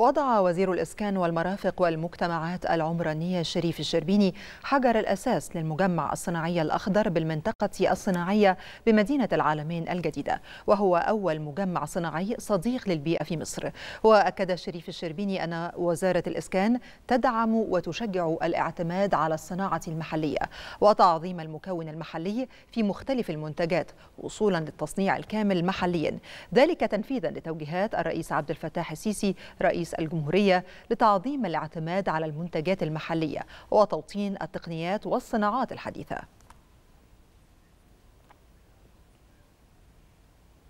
وضع وزير الإسكان والمرافق والمجتمعات العمرانية شريف الشربيني حجر الأساس للمجمع الصناعي الأخضر بالمنطقة الصناعية بمدينة العالمين الجديدة وهو أول مجمع صناعي صديق للبيئة في مصر. وأكد شريف الشربيني أن وزارة الإسكان تدعم وتشجع الاعتماد على الصناعة المحلية وتعظيم المكون المحلي في مختلف المنتجات وصولا للتصنيع الكامل محليا. ذلك تنفيذا لتوجيهات الرئيس عبد الفتاح السيسي رئيس الجمهورية لتعظيم الاعتماد على المنتجات المحلية وتوطين التقنيات والصناعات الحديثة.